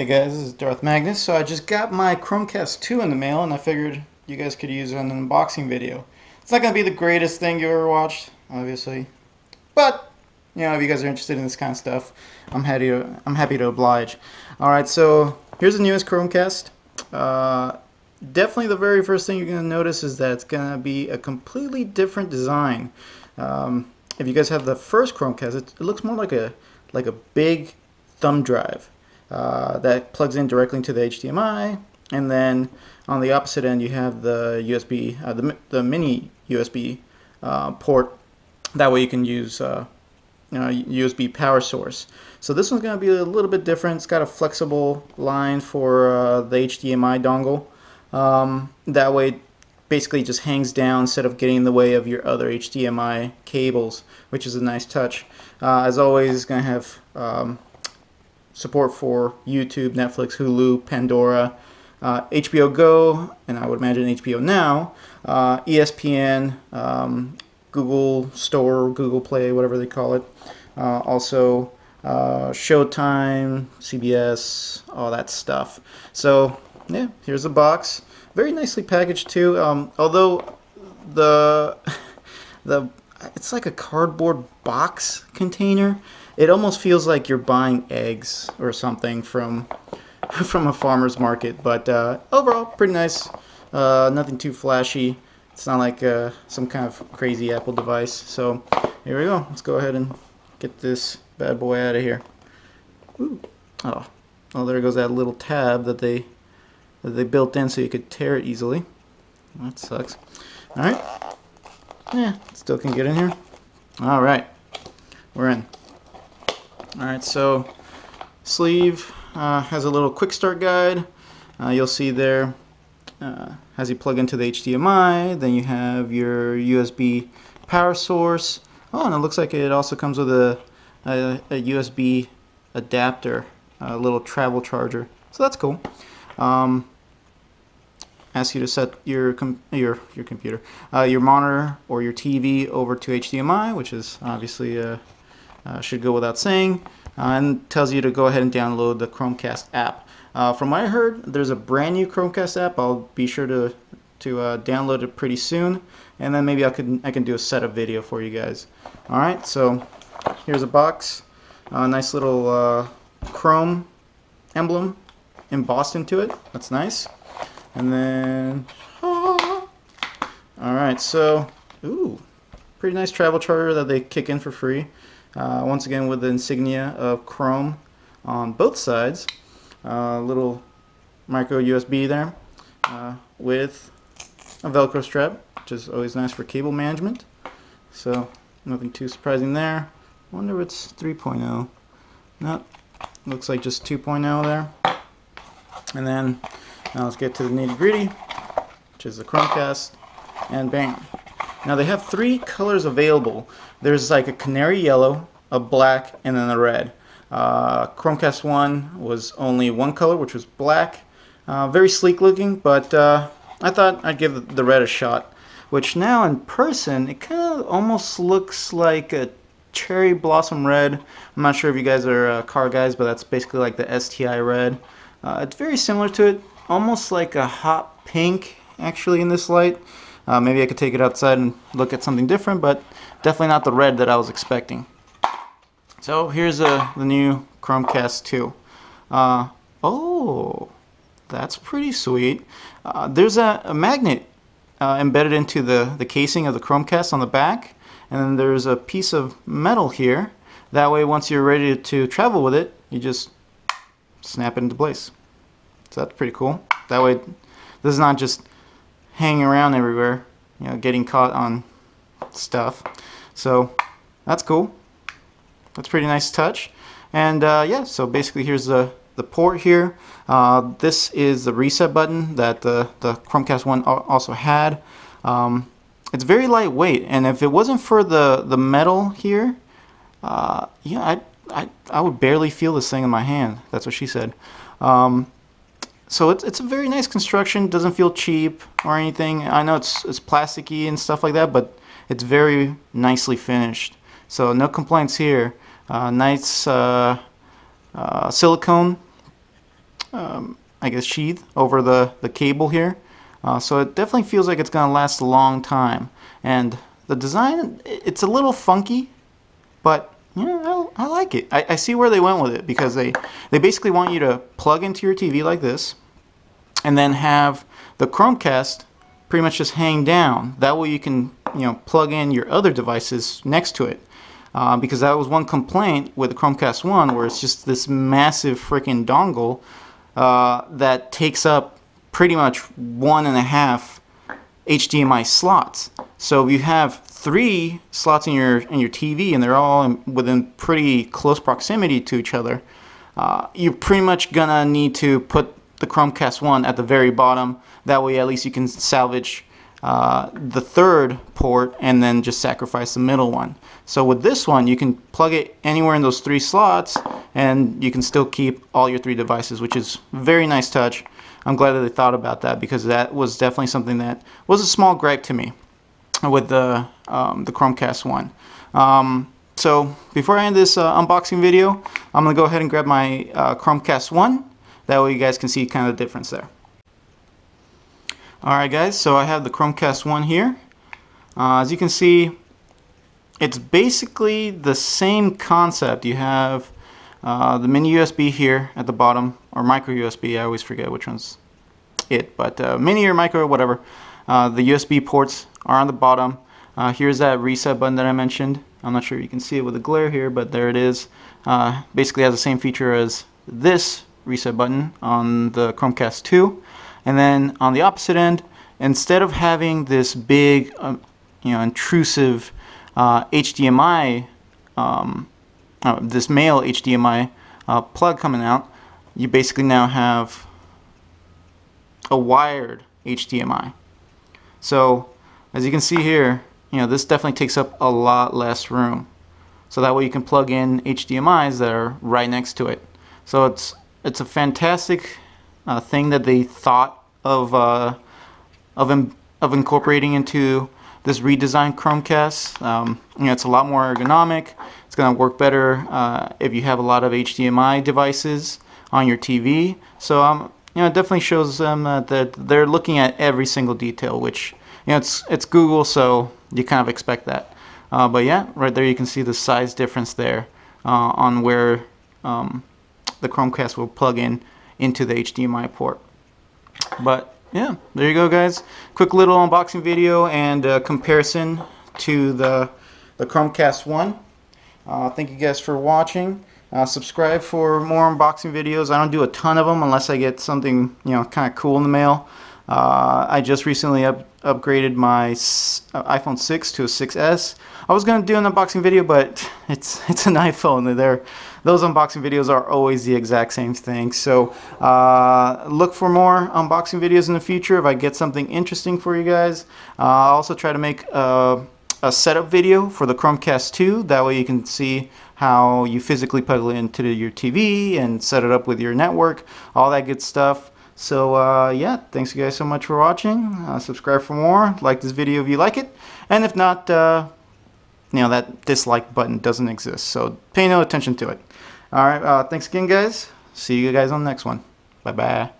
Hey guys, this is Darth Magnus. So I just got my Chromecast 2 in the mail and I figured you guys could use it in an unboxing video. It's not going to be the greatest thing you ever watched, obviously. But, you know, if you guys are interested in this kind of stuff, I'm happy to, I'm happy to oblige. Alright, so here's the newest Chromecast. Uh, definitely the very first thing you're going to notice is that it's going to be a completely different design. Um, if you guys have the first Chromecast, it, it looks more like a like a big thumb drive uh, that plugs in directly into the HDMI. And then on the opposite end, you have the USB, uh, the, the mini USB uh, port. That way you can use a USB uh, power source. So this one's going to be a little bit different. It's got a flexible line for uh, the HDMI dongle. Um, that way it basically just hangs down instead of getting in the way of your other HDMI cables, which is a nice touch. Uh, as always, it's going to have um, support for YouTube, Netflix, Hulu, Pandora, uh, HBO Go, and I would imagine HBO Now, uh, ESPN, um, Google Store, Google Play, whatever they call it. Uh, also, uh, Showtime, CBS, all that stuff. So, yeah, here's the box. Very nicely packaged too. Um, although the the it's like a cardboard box container. It almost feels like you're buying eggs or something from from a farmer's market. But uh, overall, pretty nice. Uh, nothing too flashy. It's not like uh, some kind of crazy Apple device. So here we go. Let's go ahead and get this bad boy out of here. Ooh. Oh, oh, there goes that little tab that they that they built in so you could tear it easily. That sucks. All right. Yeah, still can get in here. All right, we're in. All right, so sleeve uh, has a little quick start guide. Uh, you'll see there uh, as you plug into the HDMI, then you have your USB power source. Oh, and it looks like it also comes with a, a, a USB adapter, a little travel charger. So that's cool. Um, ask you to set your your your computer, uh, your monitor or your TV over to HDMI, which is obviously uh, uh, should go without saying, uh, and tells you to go ahead and download the Chromecast app. Uh, from what I heard, there's a brand new Chromecast app. I'll be sure to to uh, download it pretty soon, and then maybe I can I can do a setup video for you guys. All right, so here's a box, a nice little Chrome emblem embossed into it. That's nice. And then, ah. all right, so, ooh, pretty nice travel charger that they kick in for free. Uh, once again with the insignia of Chrome on both sides. Uh, little micro USB there uh, with a Velcro strap, which is always nice for cable management. So nothing too surprising there. Wonder if it's 3.0. Nope, looks like just 2.0 there. And then now let's get to the nitty gritty, which is the Chromecast, and bam. Now they have three colors available. There's like a canary yellow, a black, and then a red. Uh, Chromecast 1 was only one color, which was black. Uh, very sleek looking, but uh, I thought I'd give the red a shot. Which now in person, it kind of almost looks like a cherry blossom red. I'm not sure if you guys are uh, car guys, but that's basically like the STI red. Uh, it's very similar to it almost like a hot pink actually in this light. Uh, maybe I could take it outside and look at something different, but definitely not the red that I was expecting. So here's uh, the new Chromecast 2. Uh, oh, that's pretty sweet. Uh, there's a, a magnet uh, embedded into the, the casing of the Chromecast on the back, and then there's a piece of metal here. That way, once you're ready to travel with it, you just snap it into place. So that's pretty cool. That way, this is not just hanging around everywhere, you know, getting caught on stuff. So that's cool. That's pretty nice touch. And uh, yeah, so basically here's the, the port here. Uh, this is the reset button that the, the Chromecast one also had. Um, it's very lightweight, and if it wasn't for the, the metal here, uh, yeah, I, I, I would barely feel this thing in my hand. That's what she said. Um, so it's, it's a very nice construction. Doesn't feel cheap or anything. I know it's, it's plasticky and stuff like that, but it's very nicely finished. So no complaints here. Uh, nice uh, uh, silicone um, I guess, sheath over the, the cable here. Uh, so it definitely feels like it's going to last a long time. And the design, it's a little funky, but yeah, I, I like it. I, I see where they went with it because they, they basically want you to plug into your TV like this and then have the Chromecast pretty much just hang down. That way you can you know plug in your other devices next to it. Uh, because that was one complaint with the Chromecast 1 where it's just this massive freaking dongle uh, that takes up pretty much one and a half HDMI slots. So if you have three slots in your in your TV and they're all in, within pretty close proximity to each other, uh, you're pretty much gonna need to put the Chromecast 1 at the very bottom. That way at least you can salvage uh, the third port and then just sacrifice the middle one. So with this one, you can plug it anywhere in those three slots and you can still keep all your three devices, which is very nice touch. I'm glad that they thought about that because that was definitely something that was a small gripe to me with the, um, the Chromecast one. Um, so before I end this uh, unboxing video, I'm going to go ahead and grab my uh, Chromecast 1. That way you guys can see kind of the difference there. Alright guys, so I have the Chromecast 1 here. Uh, as you can see, it's basically the same concept. You have uh, the mini USB here at the bottom, or micro USB, I always forget which one's it, but uh, mini or micro, whatever. Uh, the USB ports are on the bottom. Uh, here's that reset button that I mentioned. I'm not sure you can see it with the glare here, but there it is. Uh, basically has the same feature as this reset button on the Chromecast 2. And then on the opposite end, instead of having this big, um, you know, intrusive uh, HDMI, um, uh, this male HDMI uh, plug coming out, you basically now have a wired HDMI. So as you can see here, you know, this definitely takes up a lot less room. So that way you can plug in HDMIs that are right next to it. So it's it's a fantastic uh, thing that they thought of uh, of of incorporating into this redesigned Chromecast. Um, you know, it's a lot more ergonomic. It's going to work better uh, if you have a lot of HDMI devices on your TV. So um, you know, it definitely shows them uh, that they're looking at every single detail, which you know, it's it's Google, so you kind of expect that. Uh, but yeah, right there you can see the size difference there uh, on where um, the Chromecast will plug in into the HDMI port. But yeah, there you go guys. Quick little unboxing video and uh, comparison to the, the Chromecast 1. Uh, thank you guys for watching. Uh, subscribe for more unboxing videos. I don't do a ton of them unless I get something you know kind of cool in the mail. Uh, I just recently up upgraded my uh, iPhone 6 to a 6S. I was gonna do an unboxing video, but it's it's an iPhone. They're those unboxing videos are always the exact same thing. So uh, look for more unboxing videos in the future if I get something interesting for you guys. Uh, I'll also try to make a, a setup video for the Chromecast 2. That way you can see how you physically plug it into your TV and set it up with your network, all that good stuff. So uh, yeah, thanks you guys so much for watching. Uh, subscribe for more. Like this video if you like it. And if not, uh, you know, that dislike button doesn't exist. So pay no attention to it. All right. Uh, thanks again, guys. See you guys on the next one. Bye bye.